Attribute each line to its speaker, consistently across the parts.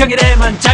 Speaker 1: 평일에만 잠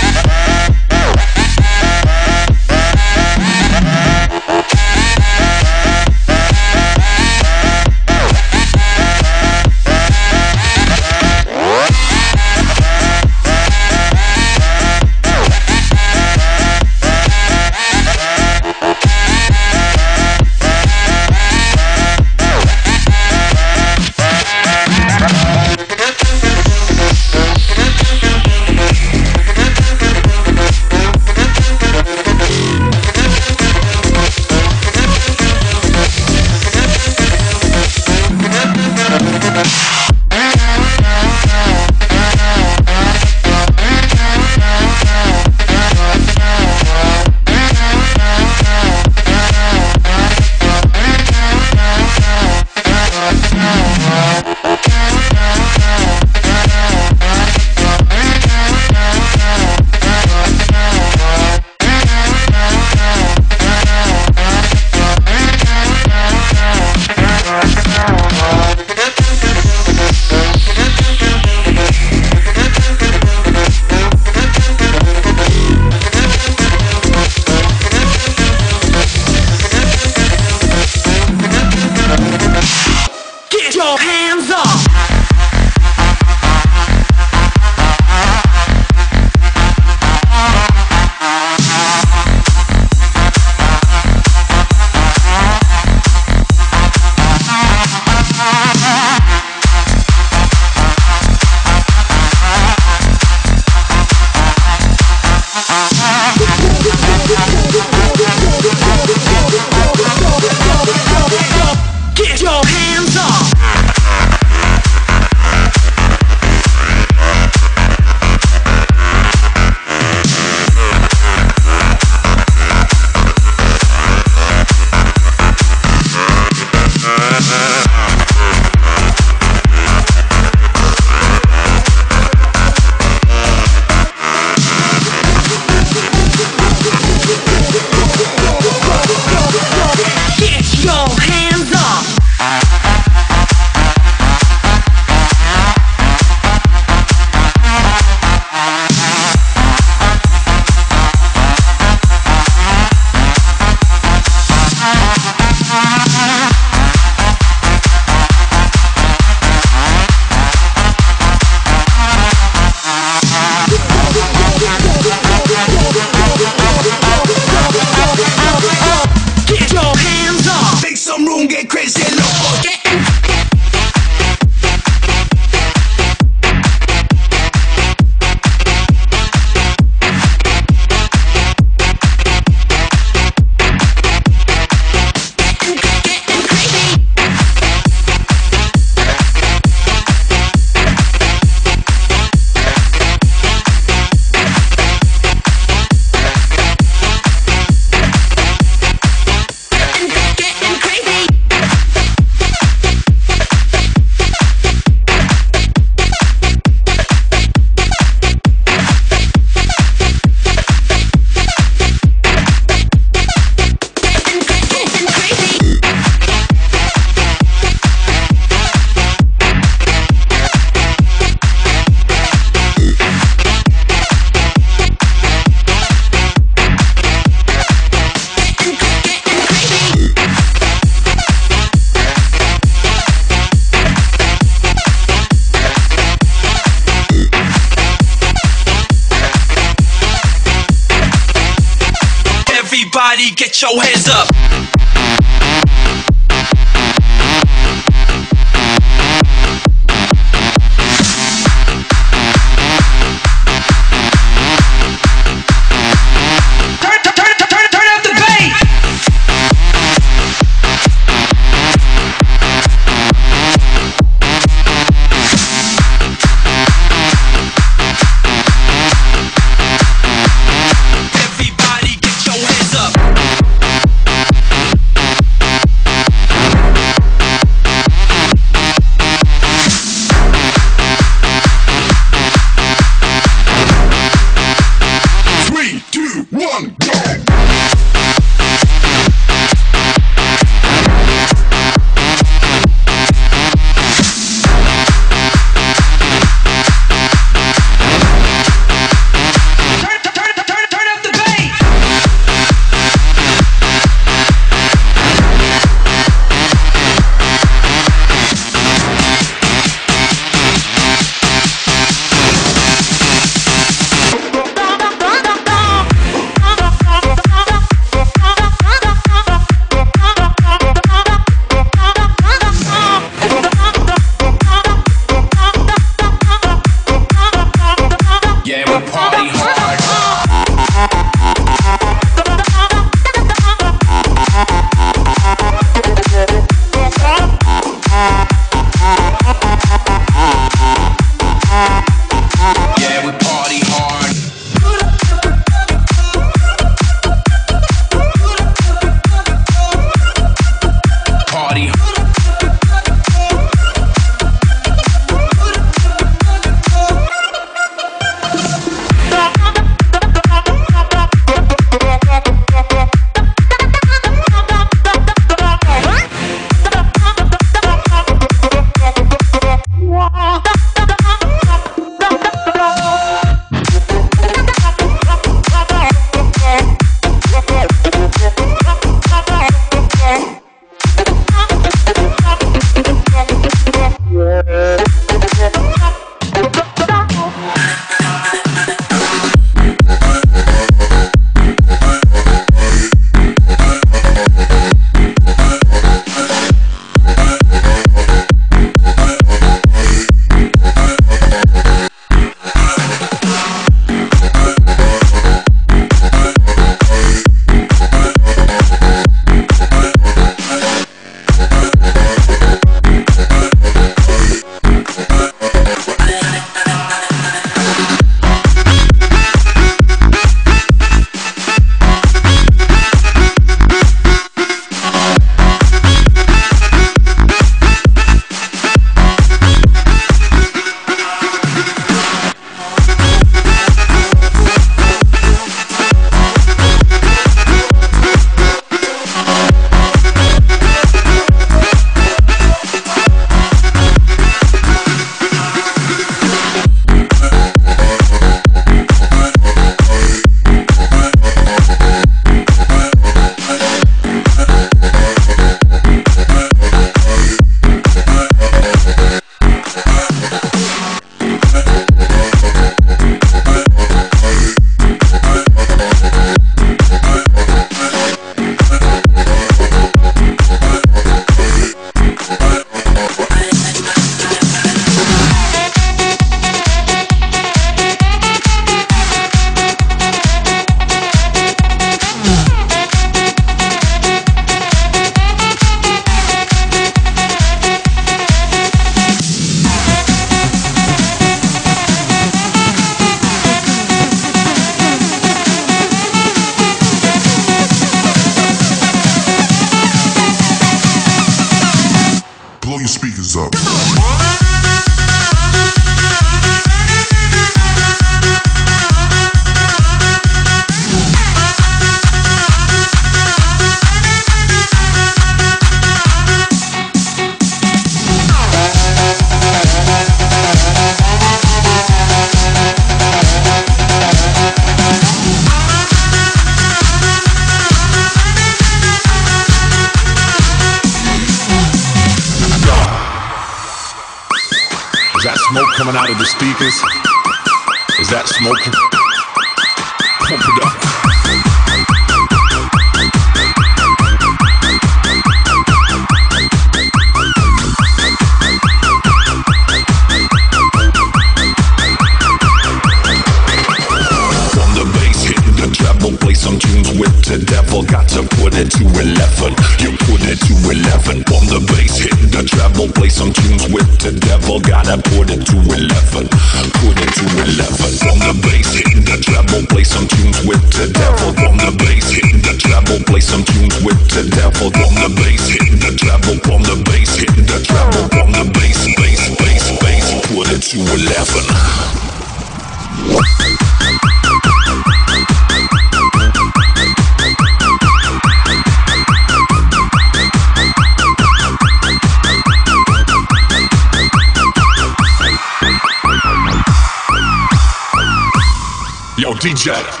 Speaker 2: DJ.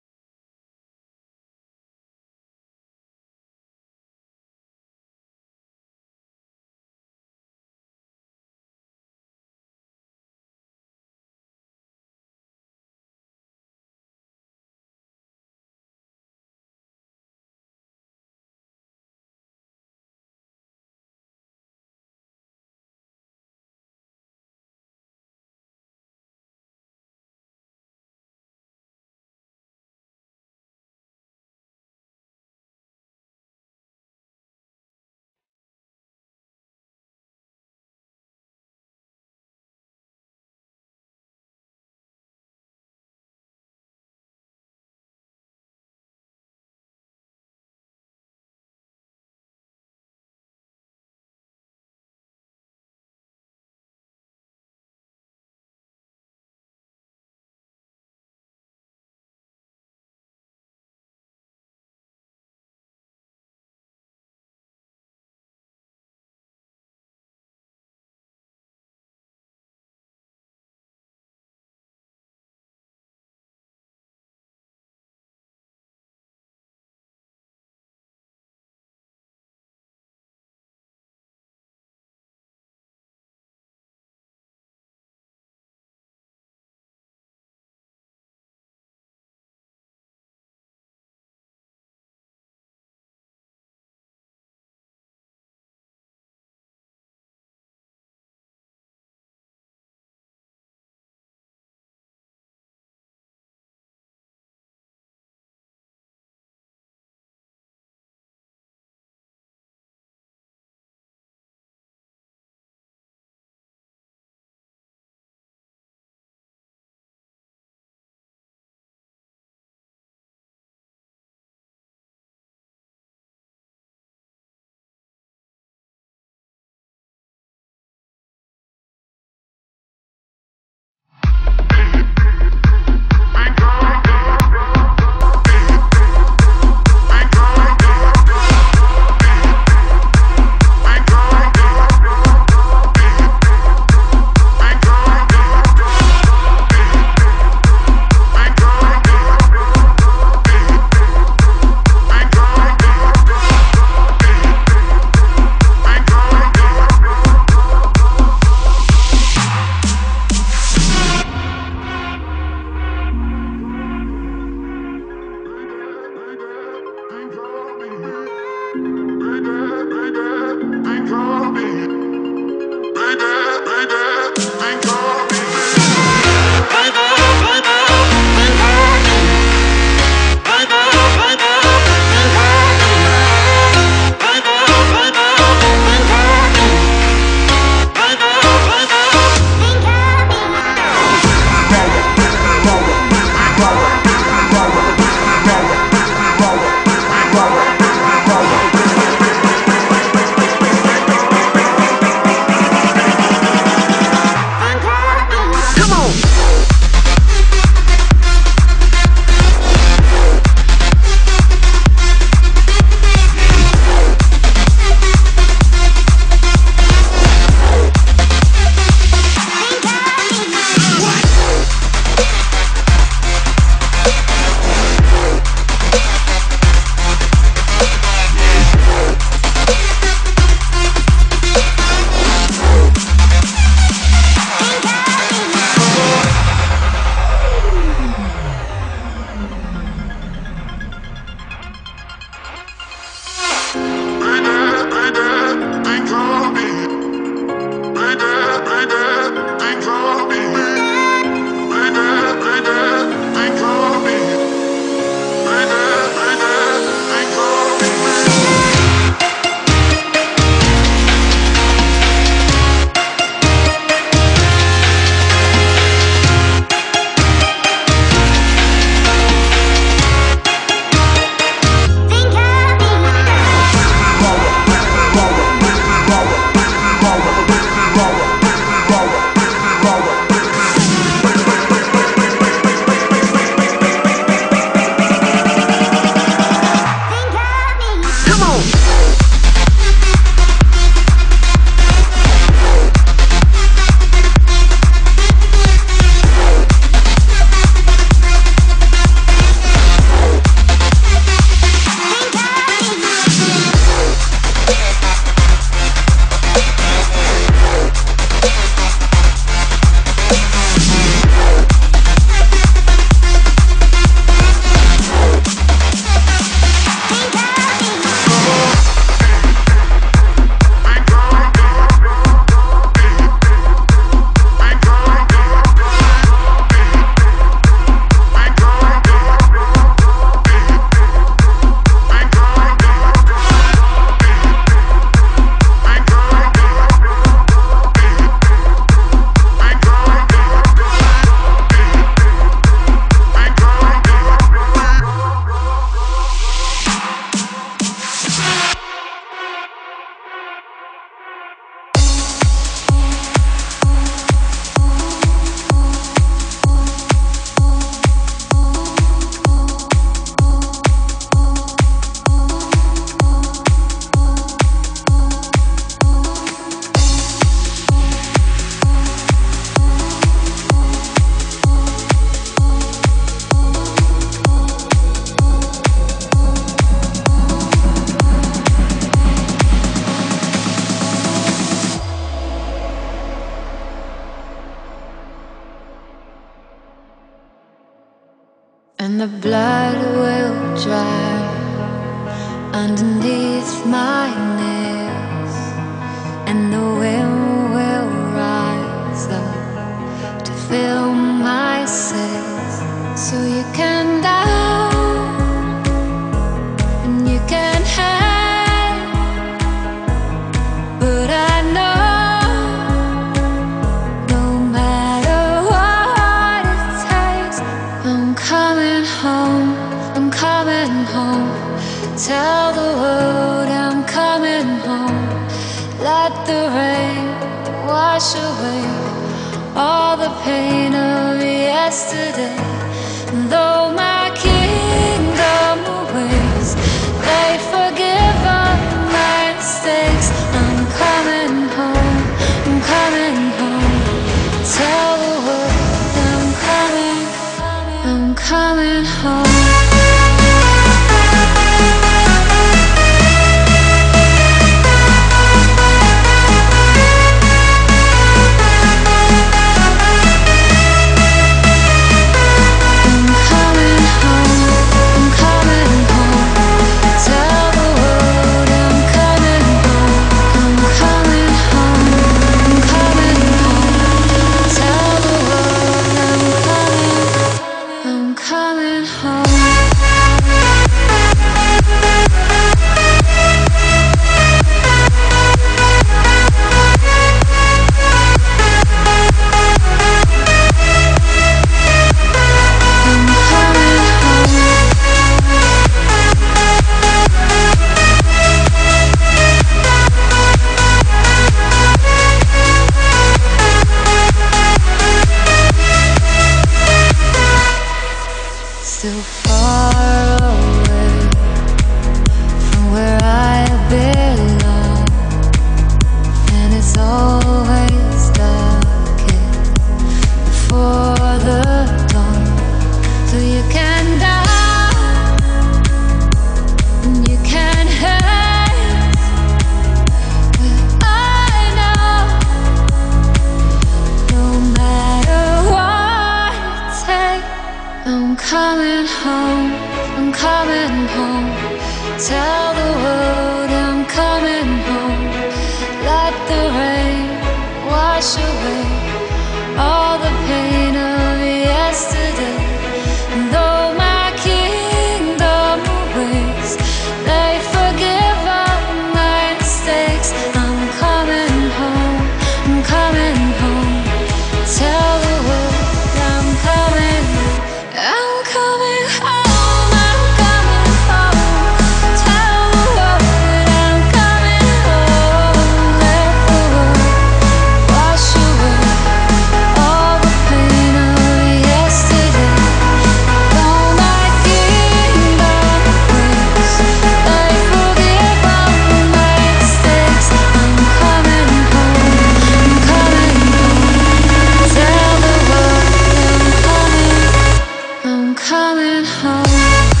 Speaker 3: coming home.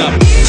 Speaker 4: Up.